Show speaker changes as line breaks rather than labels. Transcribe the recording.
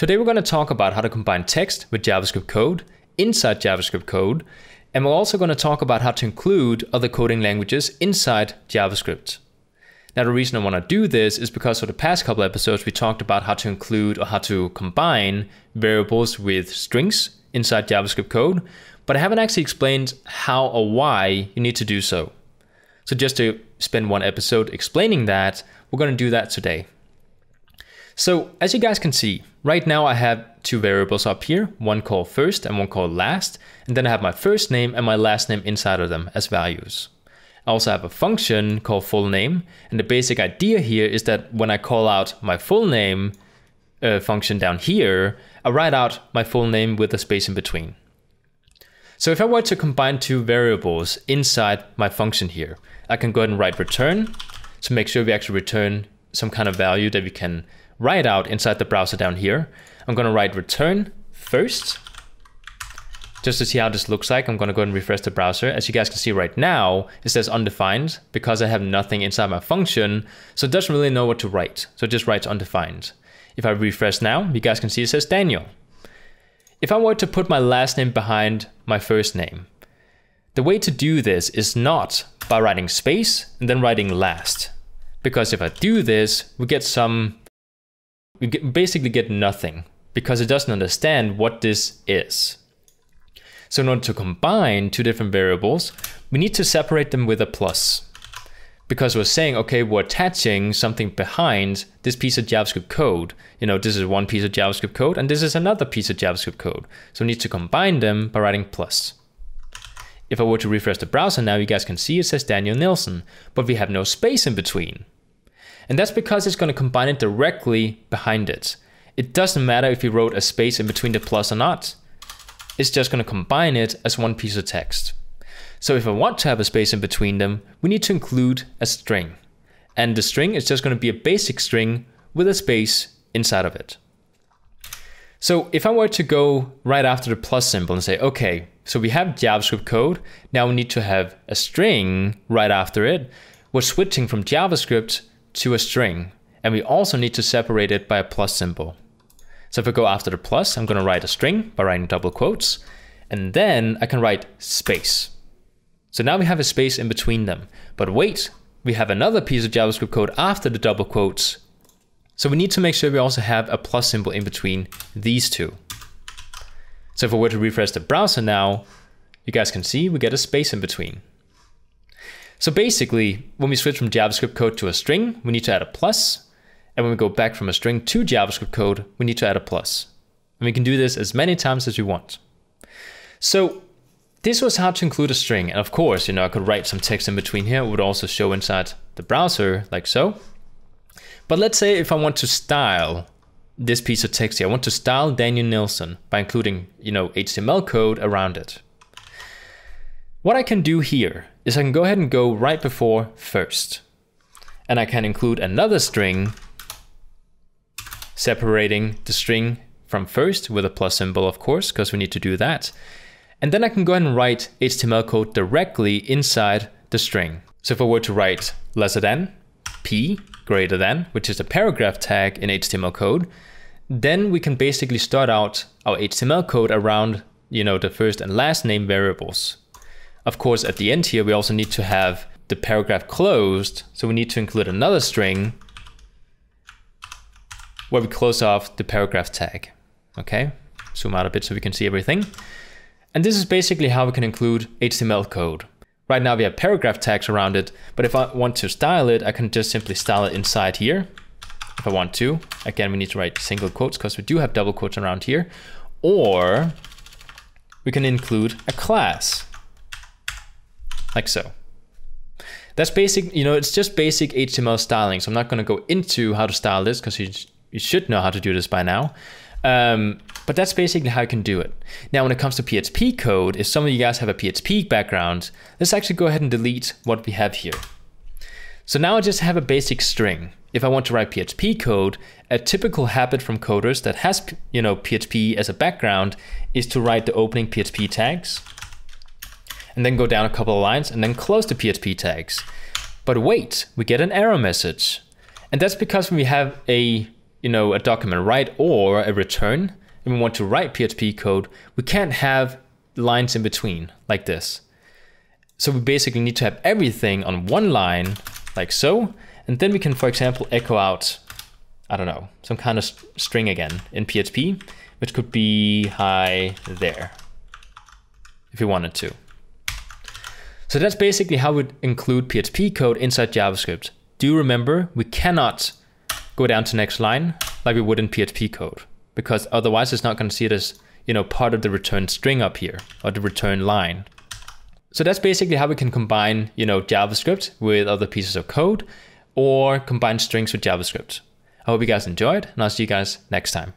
Today we're going to talk about how to combine text with JavaScript code inside JavaScript code, and we're also going to talk about how to include other coding languages inside JavaScript. Now the reason I want to do this is because for the past couple episodes we talked about how to include or how to combine variables with strings inside JavaScript code, but I haven't actually explained how or why you need to do so. So just to spend one episode explaining that, we're going to do that today. So as you guys can see, right now I have two variables up here, one called first and one called last, and then I have my first name and my last name inside of them as values. I also have a function called full name, and the basic idea here is that when I call out my full name uh, function down here, I write out my full name with a space in between. So if I were to combine two variables inside my function here, I can go ahead and write return to make sure we actually return some kind of value that we can write out inside the browser down here. I'm going to write return first. Just to see how this looks like, I'm going to go and refresh the browser. As you guys can see right now, it says undefined because I have nothing inside my function. So it doesn't really know what to write. So it just writes undefined. If I refresh now, you guys can see it says Daniel. If I were to put my last name behind my first name, the way to do this is not by writing space and then writing last. Because if I do this, we get some we get, basically get nothing because it doesn't understand what this is. So in order to combine two different variables, we need to separate them with a plus. Because we're saying, okay, we're attaching something behind this piece of JavaScript code. You know, this is one piece of JavaScript code and this is another piece of JavaScript code. So we need to combine them by writing plus. If I were to refresh the browser now, you guys can see it says Daniel Nilsson, but we have no space in between. And that's because it's going to combine it directly behind it. It doesn't matter if you wrote a space in between the plus or not. It's just going to combine it as one piece of text. So if I want to have a space in between them, we need to include a string. And the string is just going to be a basic string with a space inside of it. So if I were to go right after the plus symbol and say, okay, so we have JavaScript code, now we need to have a string right after it. We're switching from JavaScript to a string. And we also need to separate it by a plus symbol. So if I go after the plus, I'm going to write a string by writing double quotes. And then I can write space. So now we have a space in between them. But wait, we have another piece of JavaScript code after the double quotes. So we need to make sure we also have a plus symbol in between these two. So if I were to refresh the browser now, you guys can see we get a space in between. So basically, when we switch from JavaScript code to a string, we need to add a plus. And when we go back from a string to JavaScript code, we need to add a plus. And we can do this as many times as we want. So this was how to include a string. And of course, you know, I could write some text in between here. It would also show inside the browser like so. But let's say if I want to style this piece of text here, I want to style Daniel Nilsson by including, you know, HTML code around it. What I can do here is I can go ahead and go right before first. And I can include another string separating the string from first with a plus symbol, of course, because we need to do that. And then I can go ahead and write HTML code directly inside the string. So if I were to write lesser than p greater than, which is a paragraph tag in HTML code, then we can basically start out our HTML code around you know, the first and last name variables. Of course, at the end here, we also need to have the paragraph closed. So we need to include another string where we close off the paragraph tag. Okay, zoom out a bit so we can see everything. And this is basically how we can include HTML code. Right now we have paragraph tags around it, but if I want to style it, I can just simply style it inside here. If I want to, again, we need to write single quotes because we do have double quotes around here. Or we can include a class like so. That's basic, you know, it's just basic HTML styling. So I'm not going to go into how to style this because you, you should know how to do this by now. Um, but that's basically how you can do it. Now, when it comes to PHP code, if some of you guys have a PHP background, let's actually go ahead and delete what we have here. So now I just have a basic string. If I want to write PHP code, a typical habit from coders that has, you know, PHP as a background is to write the opening PHP tags and then go down a couple of lines and then close the PHP tags. But wait, we get an error message. And that's because we have a you know, a document write or a return, and we want to write PHP code, we can't have lines in between like this. So we basically need to have everything on one line like so, and then we can, for example, echo out, I don't know, some kind of string again in PHP, which could be hi there, if you wanted to. So that's basically how we include PHP code inside JavaScript. Do remember, we cannot go down to next line like we would in PHP code, because otherwise it's not going to see it as you know part of the return string up here or the return line. So that's basically how we can combine you know JavaScript with other pieces of code or combine strings with JavaScript. I hope you guys enjoyed, and I'll see you guys next time.